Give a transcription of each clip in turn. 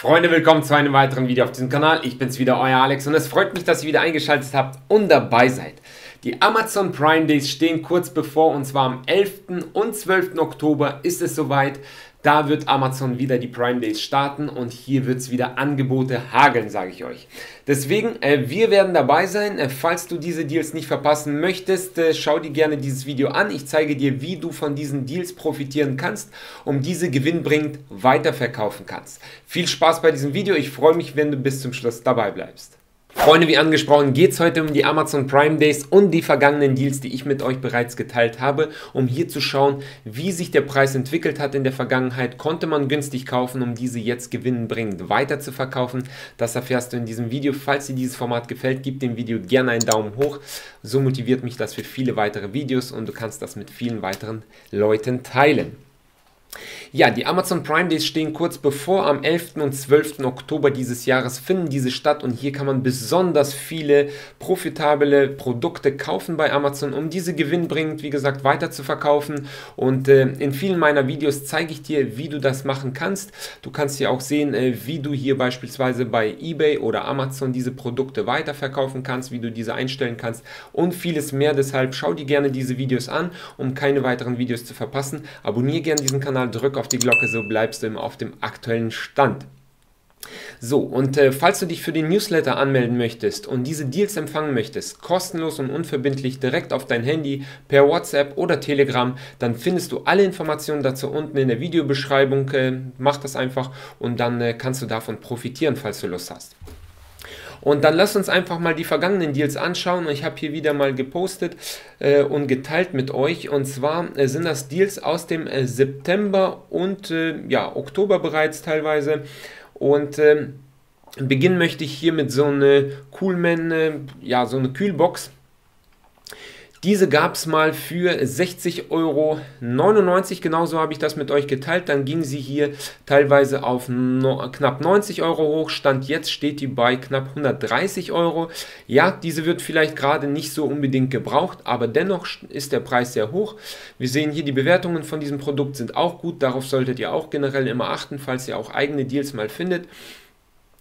Freunde, willkommen zu einem weiteren Video auf diesem Kanal. Ich bin's wieder, euer Alex und es freut mich, dass ihr wieder eingeschaltet habt und dabei seid. Die Amazon Prime Days stehen kurz bevor und zwar am 11. und 12. Oktober ist es soweit. Da wird Amazon wieder die Prime Days starten und hier wird es wieder Angebote hageln, sage ich euch. Deswegen, äh, wir werden dabei sein. Äh, falls du diese Deals nicht verpassen möchtest, äh, schau dir gerne dieses Video an. Ich zeige dir, wie du von diesen Deals profitieren kannst, um diese gewinnbringend weiterverkaufen kannst. Viel Spaß bei diesem Video. Ich freue mich, wenn du bis zum Schluss dabei bleibst. Freunde, wie angesprochen, geht es heute um die Amazon Prime Days und die vergangenen Deals, die ich mit euch bereits geteilt habe, um hier zu schauen, wie sich der Preis entwickelt hat in der Vergangenheit. Konnte man günstig kaufen, um diese jetzt gewinnbringend weiter zu verkaufen? Das erfährst du in diesem Video. Falls dir dieses Format gefällt, gib dem Video gerne einen Daumen hoch. So motiviert mich das für viele weitere Videos und du kannst das mit vielen weiteren Leuten teilen. Ja, die Amazon Prime Days stehen kurz bevor. Am 11. und 12. Oktober dieses Jahres finden diese statt und hier kann man besonders viele profitable Produkte kaufen bei Amazon, um diese gewinnbringend, wie gesagt, weiter zu verkaufen. Und äh, in vielen meiner Videos zeige ich dir, wie du das machen kannst. Du kannst hier auch sehen, äh, wie du hier beispielsweise bei eBay oder Amazon diese Produkte weiterverkaufen kannst, wie du diese einstellen kannst und vieles mehr. Deshalb schau dir gerne diese Videos an, um keine weiteren Videos zu verpassen. Abonniere gerne diesen Kanal, drück auf die Glocke, so bleibst du immer auf dem aktuellen Stand. So, und äh, falls du dich für den Newsletter anmelden möchtest und diese Deals empfangen möchtest, kostenlos und unverbindlich direkt auf dein Handy per WhatsApp oder Telegram, dann findest du alle Informationen dazu unten in der Videobeschreibung. Äh, mach das einfach und dann äh, kannst du davon profitieren, falls du Lust hast. Und dann lass uns einfach mal die vergangenen Deals anschauen. Ich habe hier wieder mal gepostet äh, und geteilt mit euch. Und zwar äh, sind das Deals aus dem äh, September und äh, ja, Oktober bereits teilweise. Und ähm, beginnen möchte ich hier mit so einer Coolman, äh, ja, so eine Kühlbox. Diese gab es mal für 60,99 Euro. Genauso habe ich das mit euch geteilt. Dann ging sie hier teilweise auf no, knapp 90 Euro hoch. Stand jetzt steht die bei knapp 130 Euro. Ja, diese wird vielleicht gerade nicht so unbedingt gebraucht, aber dennoch ist der Preis sehr hoch. Wir sehen hier, die Bewertungen von diesem Produkt sind auch gut. Darauf solltet ihr auch generell immer achten, falls ihr auch eigene Deals mal findet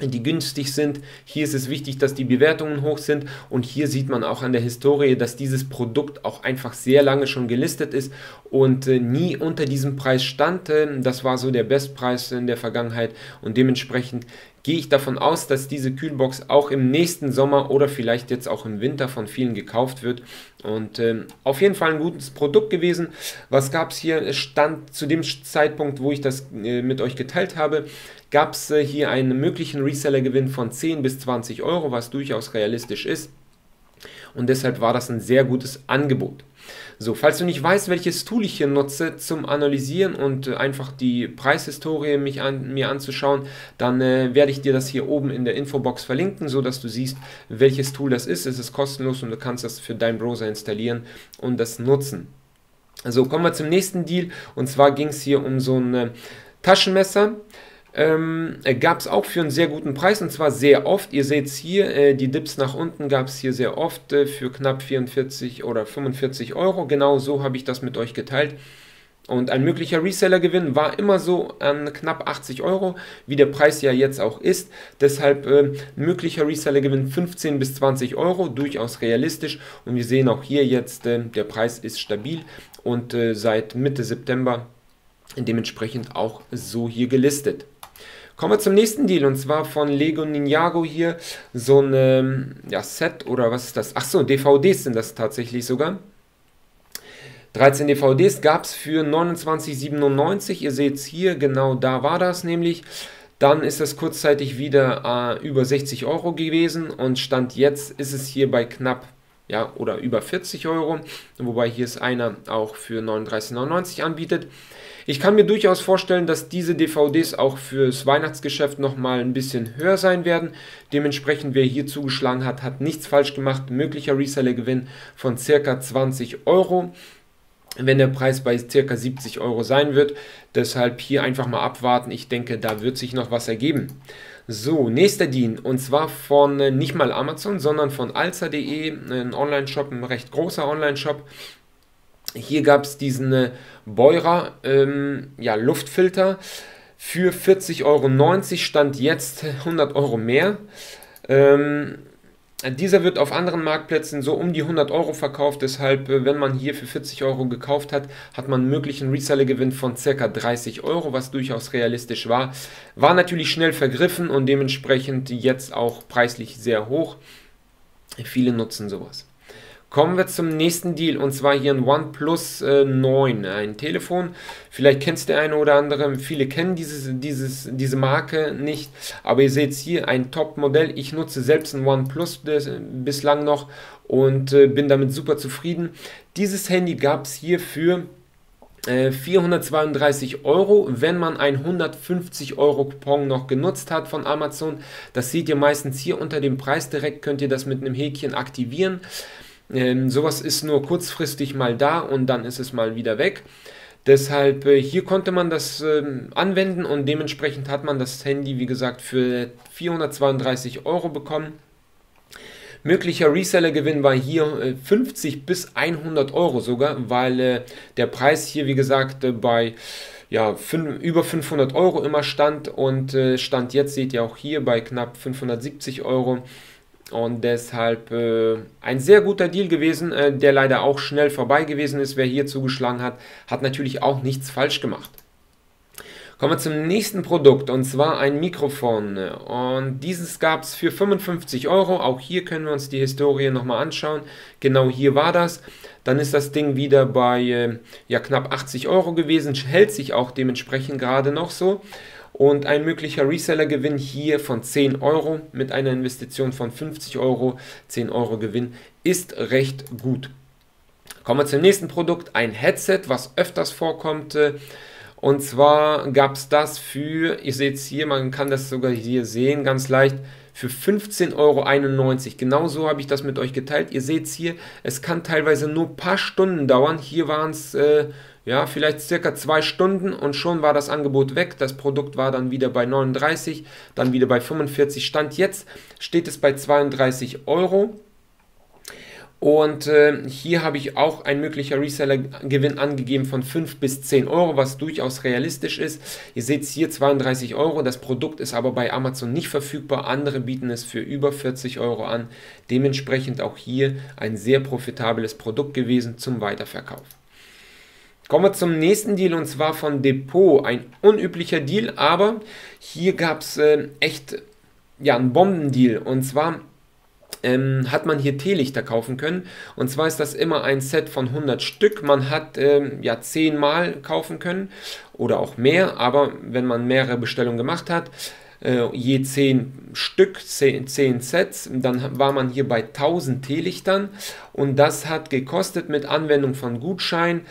die günstig sind. Hier ist es wichtig, dass die Bewertungen hoch sind und hier sieht man auch an der Historie, dass dieses Produkt auch einfach sehr lange schon gelistet ist und äh, nie unter diesem Preis stand. Äh, das war so der Bestpreis in der Vergangenheit und dementsprechend gehe ich davon aus, dass diese Kühlbox auch im nächsten Sommer oder vielleicht jetzt auch im Winter von vielen gekauft wird. Und äh, auf jeden Fall ein gutes Produkt gewesen. Was gab es hier? Es stand zu dem Zeitpunkt, wo ich das äh, mit euch geteilt habe, gab es äh, hier einen möglichen Reseller-Gewinn von 10 bis 20 Euro, was durchaus realistisch ist. Und deshalb war das ein sehr gutes Angebot. So, falls du nicht weißt, welches Tool ich hier nutze zum Analysieren und äh, einfach die Preishistorie mich an, mir anzuschauen, dann äh, werde ich dir das hier oben in der Infobox verlinken, so dass du siehst, welches Tool das ist. Es ist kostenlos und du kannst das für deinen Browser installieren und das nutzen. So, kommen wir zum nächsten Deal und zwar ging es hier um so ein äh, Taschenmesser. Ähm, äh, gab es auch für einen sehr guten Preis und zwar sehr oft. Ihr seht es hier, äh, die Dips nach unten gab es hier sehr oft äh, für knapp 44 oder 45 Euro. Genau so habe ich das mit euch geteilt. Und ein möglicher Reseller-Gewinn war immer so an knapp 80 Euro, wie der Preis ja jetzt auch ist. Deshalb äh, möglicher Reseller-Gewinn 15 bis 20 Euro, durchaus realistisch. Und wir sehen auch hier jetzt, äh, der Preis ist stabil und äh, seit Mitte September dementsprechend auch so hier gelistet. Kommen wir zum nächsten Deal und zwar von Lego Ninjago hier so ein ähm, ja, Set oder was ist das? Achso, DVDs sind das tatsächlich sogar. 13 DVDs gab es für 29,97. Ihr seht es hier, genau da war das nämlich. Dann ist das kurzzeitig wieder äh, über 60 Euro gewesen und Stand jetzt ist es hier bei knapp ja, oder über 40 Euro, wobei hier es einer auch für 39,99 anbietet. Ich kann mir durchaus vorstellen, dass diese DVDs auch fürs Weihnachtsgeschäft nochmal ein bisschen höher sein werden. Dementsprechend, wer hier zugeschlagen hat, hat nichts falsch gemacht. Möglicher Reseller-Gewinn von circa 20 Euro wenn der Preis bei circa 70 Euro sein wird. Deshalb hier einfach mal abwarten. Ich denke, da wird sich noch was ergeben. So, nächster Deal und zwar von äh, nicht mal Amazon, sondern von alza.de, ein Online-Shop, ein recht großer Online-Shop. Hier gab es diesen äh, Beurer ähm, ja, Luftfilter für 40,90 Euro, stand jetzt 100 Euro mehr. Ähm, dieser wird auf anderen Marktplätzen so um die 100 Euro verkauft, deshalb, äh, wenn man hier für 40 Euro gekauft hat, hat man einen möglichen Reseller-Gewinn von ca. 30 Euro, was durchaus realistisch war. War natürlich schnell vergriffen und dementsprechend jetzt auch preislich sehr hoch. Viele nutzen sowas. Kommen wir zum nächsten Deal und zwar hier ein OnePlus äh, 9, ein Telefon. Vielleicht kennst der eine oder andere, viele kennen dieses, dieses, diese Marke nicht, aber ihr seht hier ein Top-Modell. Ich nutze selbst ein OnePlus des, bislang noch und äh, bin damit super zufrieden. Dieses Handy gab es hier für 432 äh, Euro, wenn man ein 150 Euro Coupon noch genutzt hat von Amazon. Das seht ihr meistens hier unter dem Preis direkt, könnt ihr das mit einem Häkchen aktivieren. Ähm, sowas ist nur kurzfristig mal da und dann ist es mal wieder weg. Deshalb äh, hier konnte man das äh, anwenden und dementsprechend hat man das Handy, wie gesagt, für 432 Euro bekommen. Möglicher Reseller-Gewinn war hier äh, 50 bis 100 Euro sogar, weil äh, der Preis hier, wie gesagt, äh, bei ja, über 500 Euro immer stand und äh, stand jetzt, seht ihr auch hier, bei knapp 570 Euro. Und deshalb äh, ein sehr guter Deal gewesen, äh, der leider auch schnell vorbei gewesen ist. Wer hier zugeschlagen hat, hat natürlich auch nichts falsch gemacht. Kommen wir zum nächsten Produkt und zwar ein Mikrofon. Und dieses gab es für 55 Euro. Auch hier können wir uns die Historie nochmal anschauen. Genau hier war das. Dann ist das Ding wieder bei äh, ja, knapp 80 Euro gewesen. Hält sich auch dementsprechend gerade noch so und ein möglicher Reseller-Gewinn hier von 10 Euro mit einer Investition von 50 Euro, 10 Euro Gewinn ist recht gut. Kommen wir zum nächsten Produkt, ein Headset, was öfters vorkommt. Und zwar gab es das für, ihr seht es hier, man kann das sogar hier sehen, ganz leicht, für 15,91 Euro. Genau so habe ich das mit euch geteilt. Ihr seht es hier, es kann teilweise nur ein paar Stunden dauern. Hier waren es äh, ja, vielleicht circa zwei Stunden und schon war das Angebot weg. Das Produkt war dann wieder bei 39, dann wieder bei 45. Stand jetzt steht es bei 32 Euro. Und äh, hier habe ich auch ein möglicher Reseller-Gewinn angegeben von 5 bis 10 Euro, was durchaus realistisch ist. Ihr seht hier 32 Euro. Das Produkt ist aber bei Amazon nicht verfügbar. Andere bieten es für über 40 Euro an. Dementsprechend auch hier ein sehr profitables Produkt gewesen zum Weiterverkauf. Kommen wir zum nächsten Deal und zwar von Depot. Ein unüblicher Deal, aber hier gab es äh, echt ja, einen Bombendeal. Und zwar ähm, hat man hier Teelichter kaufen können. Und zwar ist das immer ein Set von 100 Stück. Man hat ähm, ja 10 Mal kaufen können oder auch mehr, aber wenn man mehrere Bestellungen gemacht hat, äh, je 10 Stück, 10, 10 Sets, dann war man hier bei 1000 Teelichtern und das hat gekostet mit Anwendung von Gutschein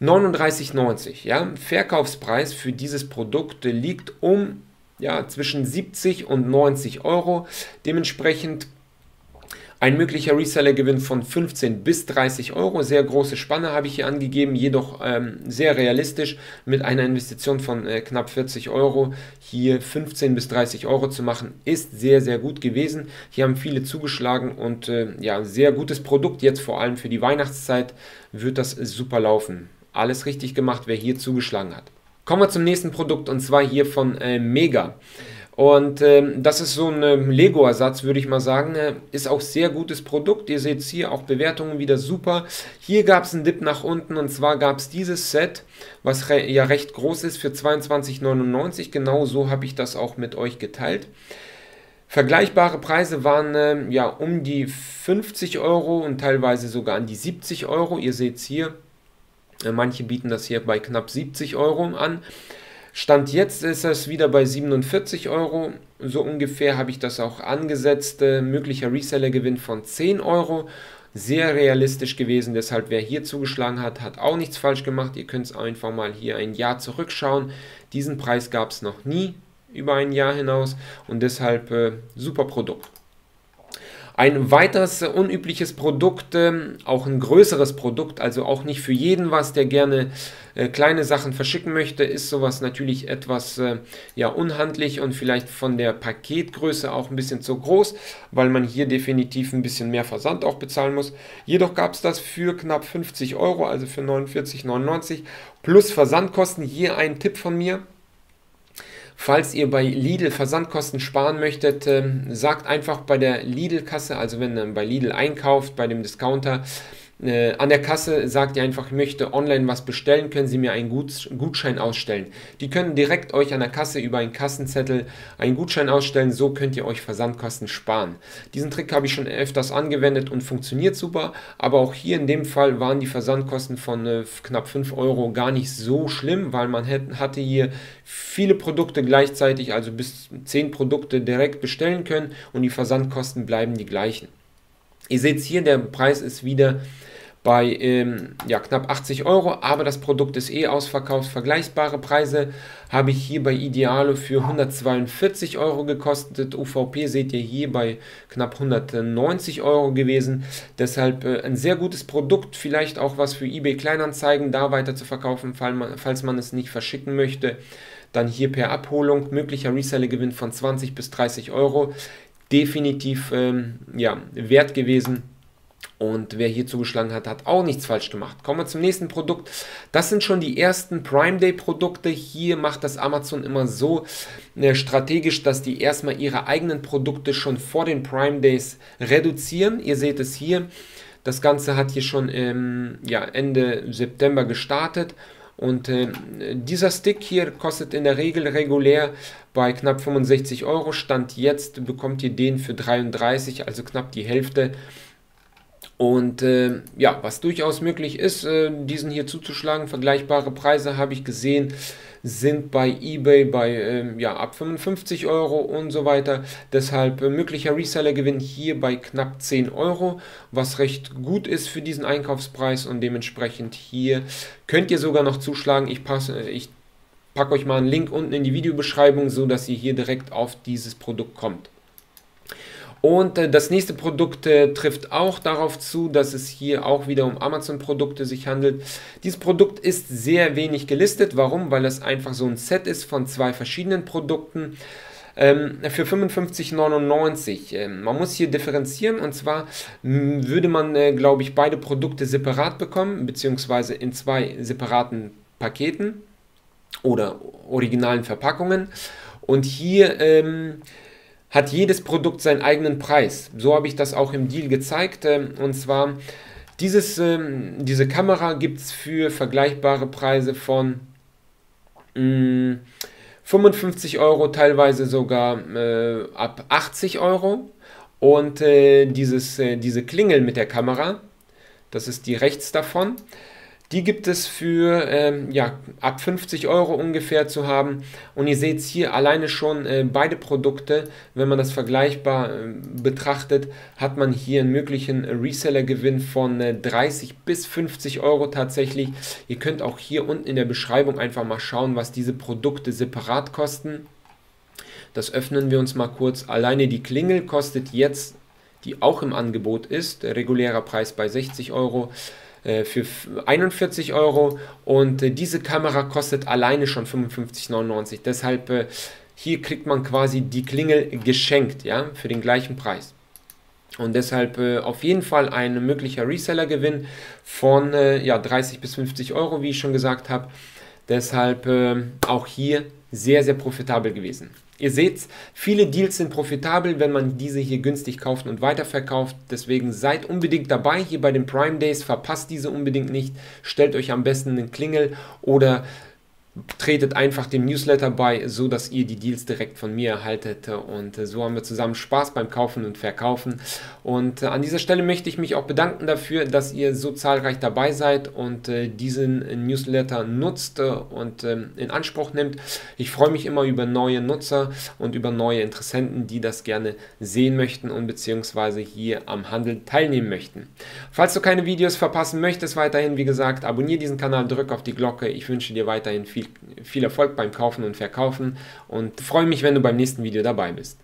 39,90. Ja? Verkaufspreis für dieses Produkt liegt um ja, zwischen 70 und 90 Euro. Dementsprechend ein möglicher Reseller-Gewinn von 15 bis 30 Euro. Sehr große Spanne habe ich hier angegeben, jedoch ähm, sehr realistisch mit einer Investition von äh, knapp 40 Euro. Hier 15 bis 30 Euro zu machen, ist sehr, sehr gut gewesen. Hier haben viele zugeschlagen und äh, ja, sehr gutes Produkt. Jetzt vor allem für die Weihnachtszeit wird das super laufen. Alles richtig gemacht, wer hier zugeschlagen hat. Kommen wir zum nächsten Produkt und zwar hier von äh, Mega. Und ähm, das ist so ein ähm, Lego-Ersatz, würde ich mal sagen. Äh, ist auch sehr gutes Produkt. Ihr seht hier auch Bewertungen wieder super. Hier gab es einen Dip nach unten und zwar gab es dieses Set, was re ja recht groß ist, für 22,99. Genau so habe ich das auch mit euch geteilt. Vergleichbare Preise waren äh, ja um die 50 Euro und teilweise sogar an die 70 Euro. Ihr seht es hier. Äh, manche bieten das hier bei knapp 70 Euro an. Stand jetzt ist es wieder bei 47 Euro. So ungefähr habe ich das auch angesetzt. Äh, möglicher Reseller-Gewinn von 10 Euro. Sehr realistisch gewesen. Deshalb, wer hier zugeschlagen hat, hat auch nichts falsch gemacht. Ihr könnt es einfach mal hier ein Jahr zurückschauen. Diesen Preis gab es noch nie über ein Jahr hinaus und deshalb äh, super Produkt. Ein weiteres unübliches Produkt, ähm, auch ein größeres Produkt, also auch nicht für jeden was, der gerne äh, kleine Sachen verschicken möchte, ist sowas natürlich etwas äh, ja, unhandlich und vielleicht von der Paketgröße auch ein bisschen zu groß, weil man hier definitiv ein bisschen mehr Versand auch bezahlen muss. Jedoch gab es das für knapp 50 Euro, also für 49,99 plus Versandkosten. Hier ein Tipp von mir. Falls ihr bei Lidl Versandkosten sparen möchtet, ähm, sagt einfach bei der Lidl-Kasse, also wenn ihr bei Lidl einkauft, bei dem Discounter, äh, an der Kasse sagt ihr einfach, ich möchte online was bestellen, können Sie mir einen Gutschein ausstellen. Die können direkt euch an der Kasse über einen Kassenzettel einen Gutschein ausstellen, so könnt ihr euch Versandkosten sparen. Diesen Trick habe ich schon öfters angewendet und funktioniert super, aber auch hier in dem Fall waren die Versandkosten von äh, knapp 5 Euro gar nicht so schlimm, weil man hätte, hatte hier viele Produkte gleichzeitig, also bis 10 Produkte direkt bestellen können und die Versandkosten bleiben die gleichen. Ihr seht hier, der Preis ist wieder bei ähm, ja, knapp 80 Euro, aber das Produkt ist eh ausverkauft. Vergleichbare Preise habe ich hier bei Idealo für 142 Euro gekostet. UVP seht ihr hier bei knapp 190 Euro gewesen. Deshalb äh, ein sehr gutes Produkt, vielleicht auch was für eBay Kleinanzeigen da weiter zu verkaufen, falls man, falls man es nicht verschicken möchte. Dann hier per Abholung möglicher Reseller-Gewinn von 20 bis 30 Euro. Definitiv ähm, ja, wert gewesen und wer hier zugeschlagen hat, hat auch nichts falsch gemacht. Kommen wir zum nächsten Produkt. Das sind schon die ersten Prime Day Produkte. Hier macht das Amazon immer so äh, strategisch, dass die erstmal ihre eigenen Produkte schon vor den Prime Days reduzieren. Ihr seht es hier. Das Ganze hat hier schon ähm, ja, Ende September gestartet. Und äh, dieser Stick hier kostet in der Regel regulär bei knapp 65 Euro. Stand jetzt bekommt ihr den für 33, also knapp die Hälfte. Und äh, ja, was durchaus möglich ist, äh, diesen hier zuzuschlagen, vergleichbare Preise habe ich gesehen, sind bei eBay bei äh, ja, ab 55 Euro und so weiter. Deshalb äh, möglicher Resellergewinn hier bei knapp 10 Euro, was recht gut ist für diesen Einkaufspreis und dementsprechend hier könnt ihr sogar noch zuschlagen. Ich, passe, ich packe euch mal einen Link unten in die Videobeschreibung, so dass ihr hier direkt auf dieses Produkt kommt. Und äh, das nächste Produkt äh, trifft auch darauf zu, dass es hier auch wieder um Amazon-Produkte sich handelt. Dieses Produkt ist sehr wenig gelistet. Warum? Weil es einfach so ein Set ist von zwei verschiedenen Produkten. Ähm, für 55,99. Ähm, man muss hier differenzieren und zwar würde man, äh, glaube ich, beide Produkte separat bekommen, beziehungsweise in zwei separaten Paketen oder originalen Verpackungen. Und hier ähm, hat jedes Produkt seinen eigenen Preis. So habe ich das auch im Deal gezeigt. Ähm, und zwar, dieses, ähm, diese Kamera gibt es für vergleichbare Preise von 55 mm, Euro, teilweise sogar äh, ab 80 Euro. Und äh, dieses, äh, diese Klingel mit der Kamera, das ist die rechts davon, die gibt es für ähm, ja, ab 50 Euro ungefähr zu haben. Und ihr seht hier alleine schon äh, beide Produkte, wenn man das vergleichbar äh, betrachtet, hat man hier einen möglichen Reseller-Gewinn von äh, 30 bis 50 Euro tatsächlich. Ihr könnt auch hier unten in der Beschreibung einfach mal schauen, was diese Produkte separat kosten. Das öffnen wir uns mal kurz. Alleine die Klingel kostet jetzt, die auch im Angebot ist, regulärer Preis bei 60 Euro für 41 Euro und äh, diese Kamera kostet alleine schon 55,99. Deshalb äh, hier kriegt man quasi die Klingel geschenkt, ja, für den gleichen Preis. Und deshalb äh, auf jeden Fall ein möglicher Reseller-Gewinn von äh, ja, 30 bis 50 Euro, wie ich schon gesagt habe. Deshalb äh, auch hier sehr, sehr profitabel gewesen. Ihr seht, viele Deals sind profitabel, wenn man diese hier günstig kauft und weiterverkauft. Deswegen seid unbedingt dabei hier bei den Prime Days. Verpasst diese unbedingt nicht. Stellt euch am besten einen Klingel oder tretet einfach dem Newsletter bei, so dass ihr die Deals direkt von mir erhaltet und äh, so haben wir zusammen Spaß beim Kaufen und Verkaufen und äh, an dieser Stelle möchte ich mich auch bedanken dafür, dass ihr so zahlreich dabei seid und äh, diesen Newsletter nutzt und ähm, in Anspruch nimmt. Ich freue mich immer über neue Nutzer und über neue Interessenten, die das gerne sehen möchten und beziehungsweise hier am Handel teilnehmen möchten. Falls du keine Videos verpassen möchtest, weiterhin wie gesagt, abonniere diesen Kanal, drück auf die Glocke. Ich wünsche dir weiterhin viel viel Erfolg beim Kaufen und Verkaufen und freue mich, wenn du beim nächsten Video dabei bist.